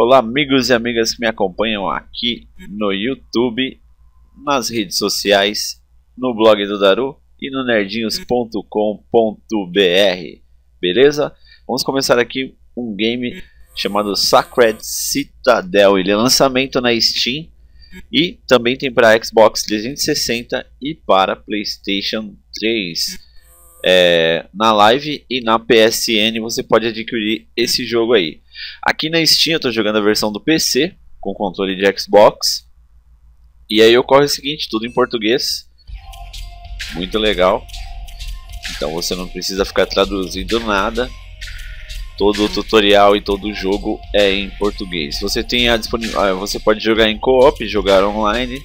Olá, amigos e amigas que me acompanham aqui no YouTube, nas redes sociais, no blog do Daru e no nerdinhos.com.br. Beleza? Vamos começar aqui um game chamado Sacred Citadel. Ele é lançamento na Steam e também tem para Xbox 360 e para PlayStation 3. É, na live e na PSN você pode adquirir esse jogo aí. Aqui na Steam eu estou jogando a versão do PC com controle de Xbox. E aí ocorre o seguinte, tudo em português. Muito legal. Então você não precisa ficar traduzindo nada. Todo o tutorial e todo o jogo é em português. Você tem a disponível, ah, você pode jogar em co-op, jogar online.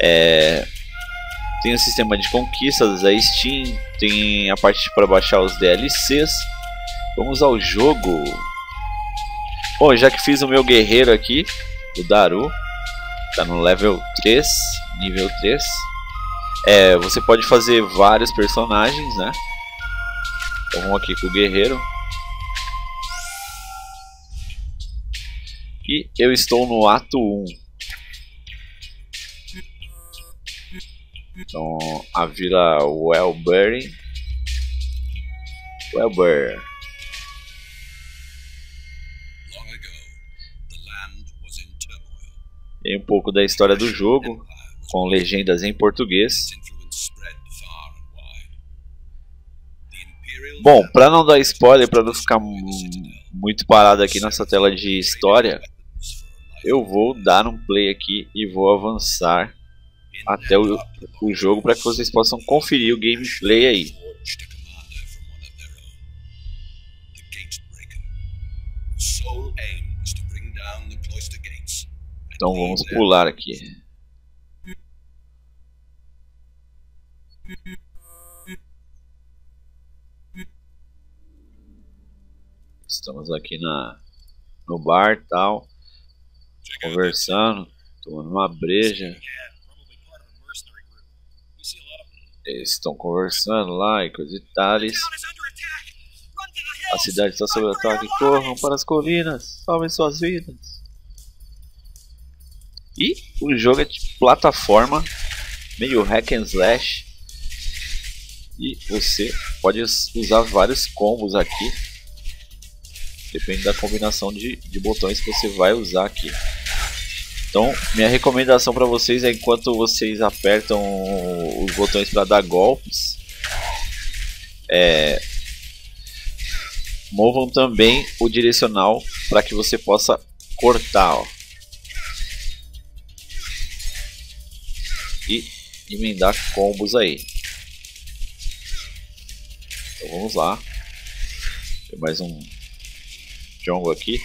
É, tem o sistema de conquistas da Steam, tem a parte para baixar os DLCs. Vamos ao jogo. Bom, já que fiz o meu guerreiro aqui, o Daru, tá no level 3, nível 3. É, você pode fazer vários personagens, né? Então vamos aqui com o guerreiro. E eu estou no ato 1. Então, a vila Wellbury. Wellbury. Tem um pouco da história do jogo, com legendas em português. Bom, para não dar spoiler, para não ficar muito parado aqui nessa tela de história, eu vou dar um play aqui e vou avançar até o, o jogo para que vocês possam conferir o gameplay aí. Então vamos pular aqui. Estamos aqui na no bar tal, conversando, tomando uma breja. Eles estão conversando lá e coisa e tales. A cidade está sob ataque. Corram para as colinas. Salvem suas vidas. E o jogo é de plataforma, meio hack and slash. E você pode usar vários combos aqui. Depende da combinação de, de botões que você vai usar aqui. Então, minha recomendação para vocês é enquanto vocês apertam os botões para dar golpes, é, movam também o direcional para que você possa cortar. Ó. e emendar combos aí. Então vamos lá. Tem mais um jungle aqui.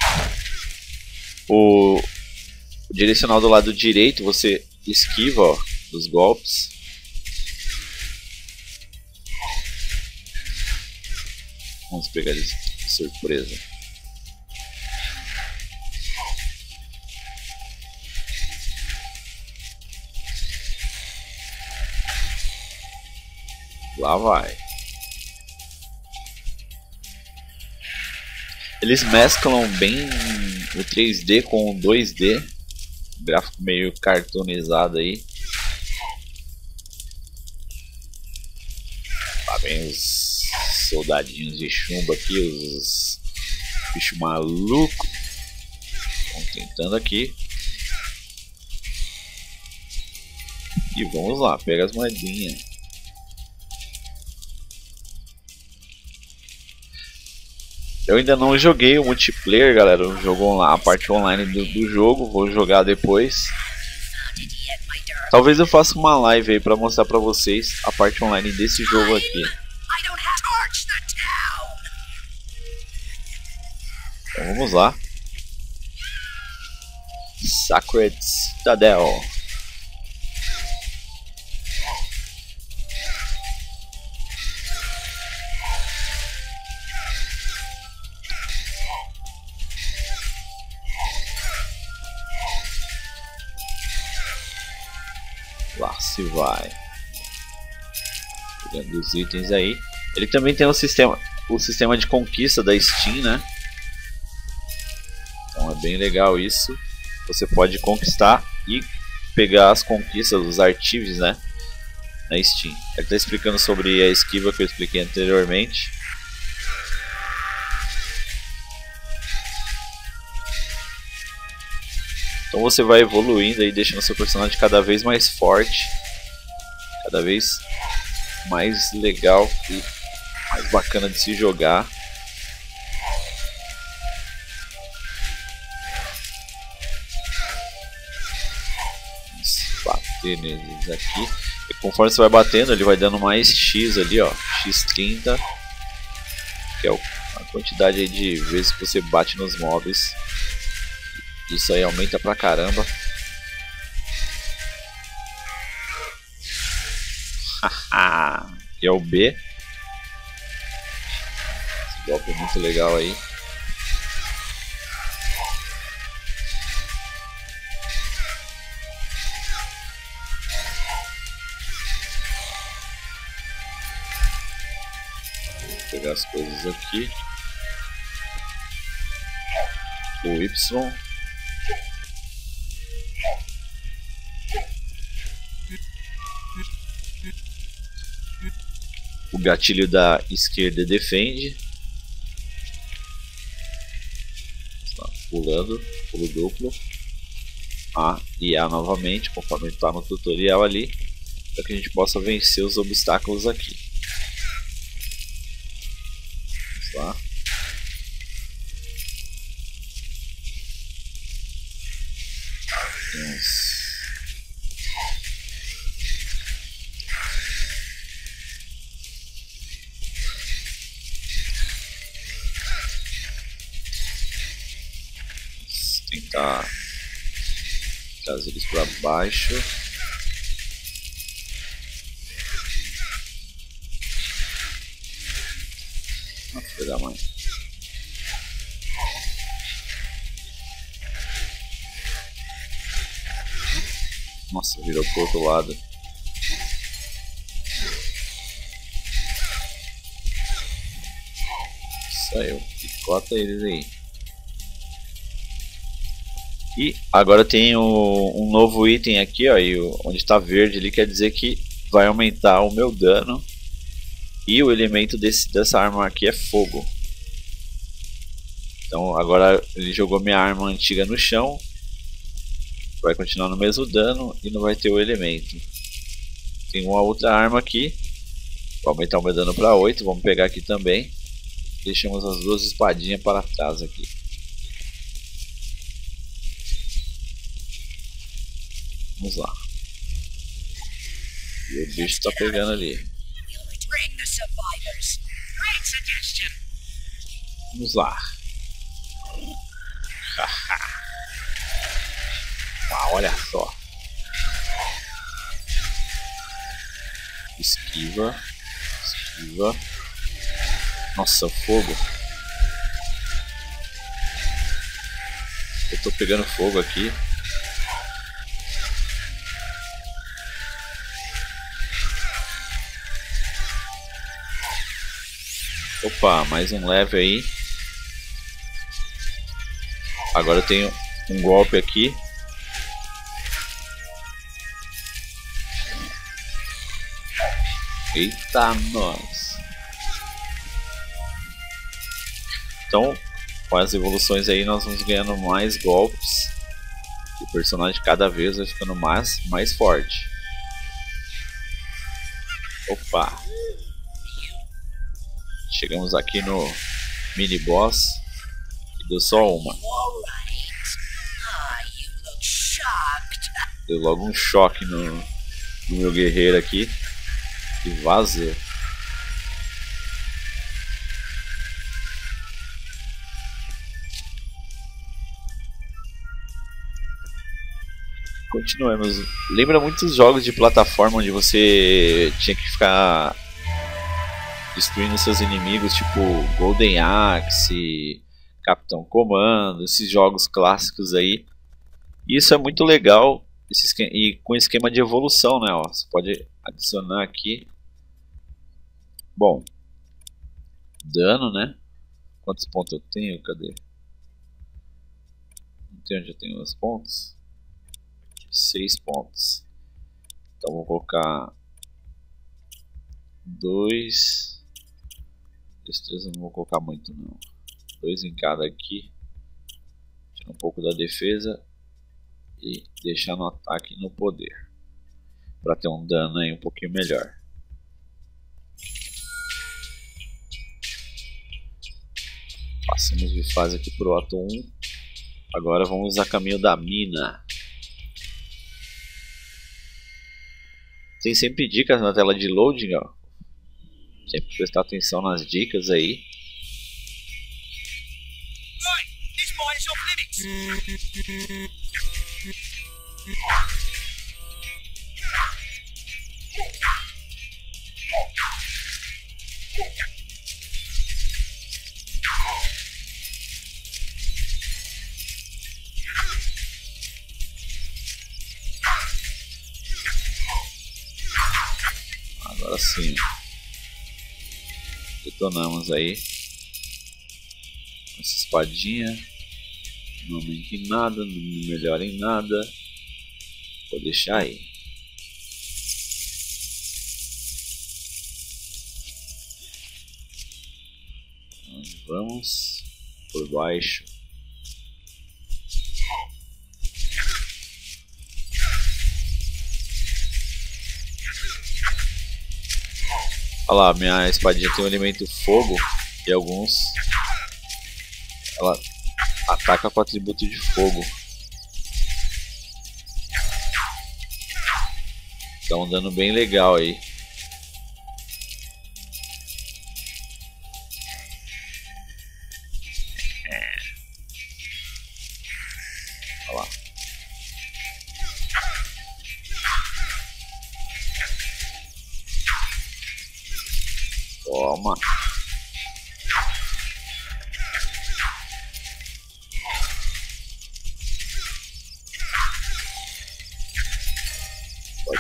O, o direcional do lado direito você esquiva ó, dos golpes. Vamos pegar de surpresa. Lá vai. Eles mesclam bem o 3D com o 2D. Gráfico meio cartoonizado aí. Lá vem os soldadinhos de chumbo aqui, os bichos malucos. Estão tentando aqui. E vamos lá, pega as moedinhas. Eu ainda não joguei o multiplayer, galera. Eu jogo a parte online do, do, jogo. Vou jogar depois. Talvez eu faça uma live aí pra mostrar pra vocês a parte online desse jogo aqui. Então vamos lá. Sacred Citadel. Os itens aí. Ele também tem o sistema, o sistema de conquista da Steam, né? Então é bem legal isso. Você pode conquistar e pegar as conquistas, os artigos, né? Na Steam. Ele está explicando sobre a esquiva que eu expliquei anteriormente. Então você vai evoluindo e deixando seu personagem cada vez mais forte, cada vez mais legal e mais bacana de se jogar. Vamos bater neles aqui. E conforme você vai batendo, ele vai dando mais X ali, ó, X30, que é a quantidade de vezes que você bate nos mobs. Isso aí aumenta pra caramba. Que é o B. Esse golpe é muito legal aí. Vou pegar as coisas aqui. O Y. O gatilho da esquerda defende. Está pulando, pulo duplo. A e A novamente, conforme está no tutorial ali, para que a gente possa vencer os obstáculos aqui. Trazer eles para baixo. Ah, filho da mãe. Nossa, virou pro outro lado. Saiu. Picota eles aí. E agora tem o, um novo item aqui, ó, e o, onde está verde ali quer dizer que vai aumentar o meu dano. E o elemento desse, dessa arma aqui é fogo. Então agora ele jogou minha arma antiga no chão. Vai continuar no mesmo dano e não vai ter o elemento. Tem uma outra arma aqui. Vai aumentar o meu dano para 8. Vamos pegar aqui também. Deixamos as duas espadinhas para trás aqui. Vamos lá. E o bicho tá pegando ali. Vamos lá. ah, olha só. Esquiva. Esquiva. Nossa, fogo. Eu tô pegando fogo aqui. Opa, mais um leve aí. Agora eu tenho um golpe aqui. Eita, nós. Então, com as evoluções aí, nós vamos ganhando mais golpes. E o personagem cada vez vai ficando mais, mais forte. Opa! Chegamos aqui no mini boss e deu só uma. Deu logo um choque no, no meu guerreiro aqui e vazou. Continuemos. Lembra muitos jogos de plataforma onde você tinha que ficar destruindo seus inimigos, tipo Golden Axe, Capitão Comando, esses jogos clássicos aí. Isso é muito legal esquema, e com esquema de evolução, né? Ó, você pode adicionar aqui. Bom, dano, né? Quantos pontos eu tenho? Cadê? Anotei onde eu tenho os pontos. 6 pontos. Então vou colocar 2. Destreza não vou colocar muito não. Dois em cada aqui. Tirar um pouco da defesa. E deixar no ataque e no poder. Para ter um dano aí um pouquinho melhor. Passamos de fase aqui pro ato 1. Agora vamos a caminho da mina. Tem sempre dicas na tela de loading, ó. Sempre prestar atenção nas dicas aí. Agora sim. Detonamos aí. Essa espadinha. Não aumenta em nada, não melhora em nada. Vou deixar aí. Onde vamos? Por baixo. Olha lá, minha espadinha tem um elemento fogo e alguns ela ataca com atributo de fogo. Dá um dano bem legal aí.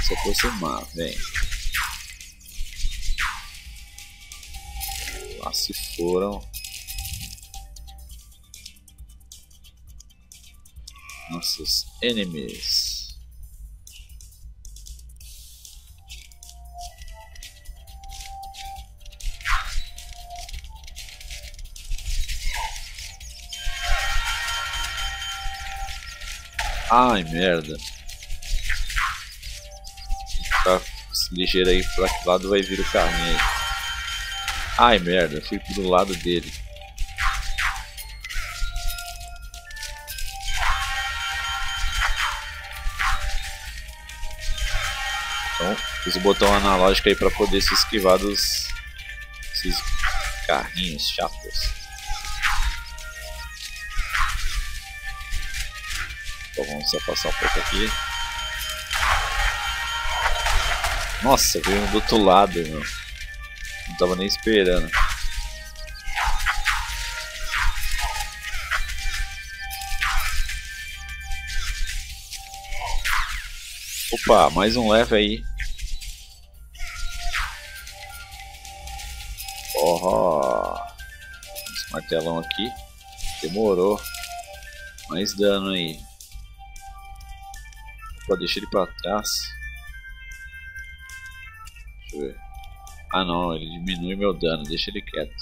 Se aproximar, vem. Lá se foram. Nossos enemies. Ai, merda. Ficar ligeiro aí pra que lado vai vir o carrinho aí. Ai, merda. Fui pro lado dele. Então, fiz o botão analógico aí pra poder se esquivar dos... Esses carrinhos chatos. Então vamos se afastar um pouco aqui. Nossa, veio do outro lado, meu. Não tava nem esperando. Opa, mais um leve aí. Oh, esse martelão aqui. Demorou. Mais dano aí. Opa, deixa ele pra trás. Ah não, ele diminui meu dano, deixa ele quieto.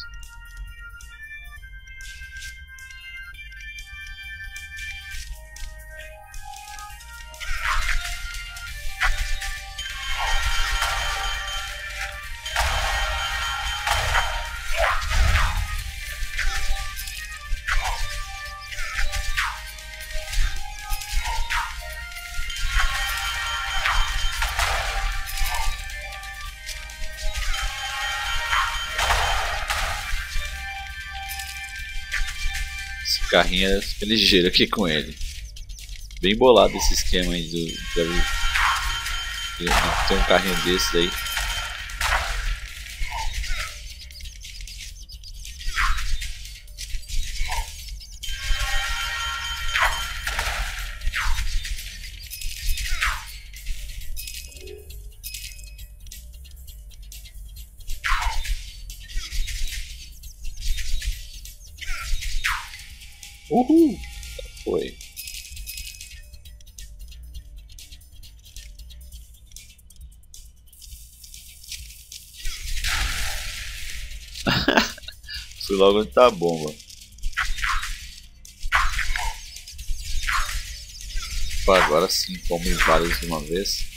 Carrinho é ligeiro aqui com ele. Bem bolado esse esquema aí do. Deve ter um carrinho desse aí. Uhul! Foi. Fui logo onde tá a bomba. Agora sim, como vários de uma vez.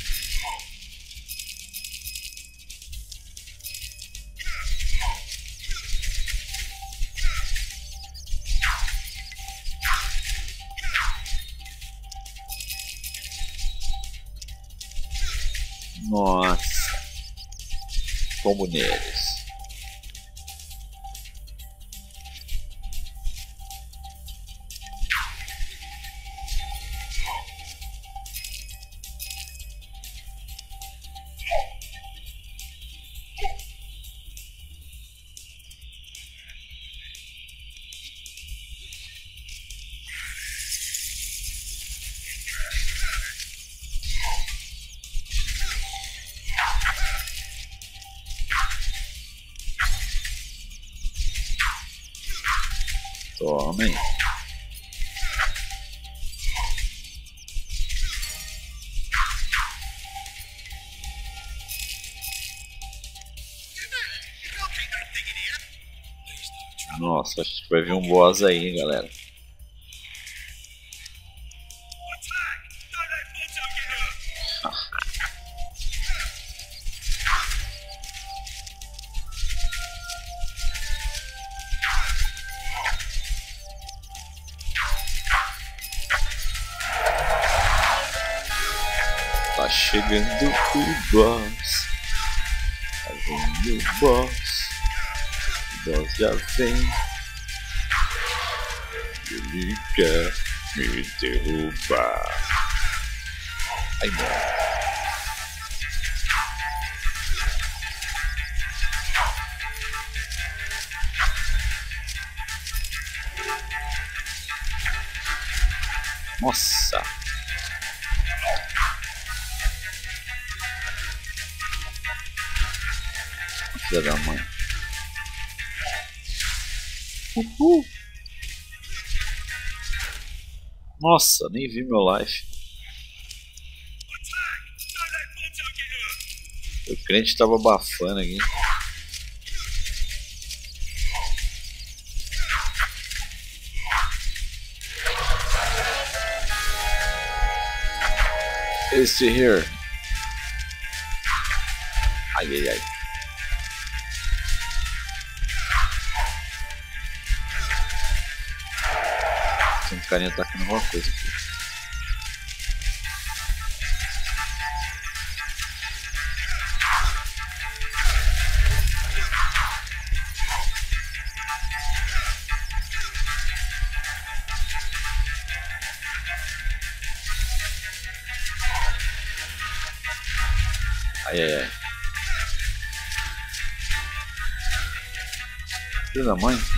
Nossa. Como neles. Tomem. Nossa, acho que vai vir um boss aí, hein, galera. Chegando o boss. Tá vindo o boss. O boss já vem. Ele quer me derrubar. Ai não. Nossa! Filha da mãe. Uhul. Nossa, nem vi meu life. O crente tava abafando aqui. Este here. Ai, ai, ai. Tem um carinha atacando alguma coisa aqui. Ai, ai, ai. Filho da mãe.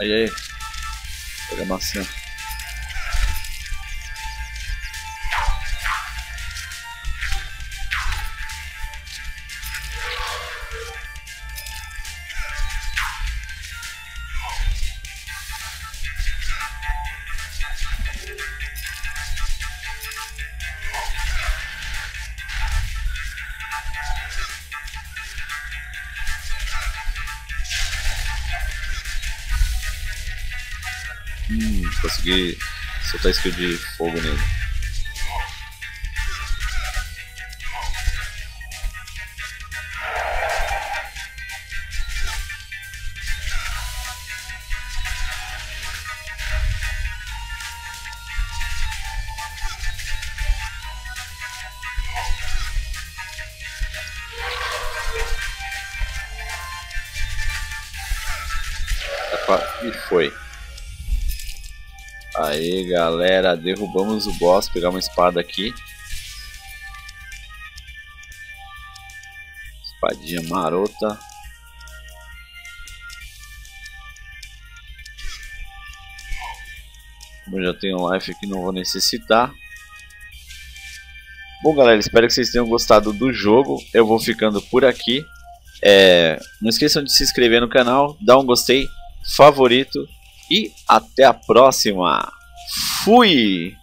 Aí, aí. Pega a maçã. Hum, consegui soltar skill de fogo nele. E foi. Aí galera, derrubamos o boss, pegar uma espada aqui. Espadinha marota. Como eu já tenho life aqui, não vou necessitar. Bom galera, espero que vocês tenham gostado do jogo. Eu vou ficando por aqui. É... não esqueçam de se inscrever no canal, dar um gostei, favorito e até a próxima. Fui!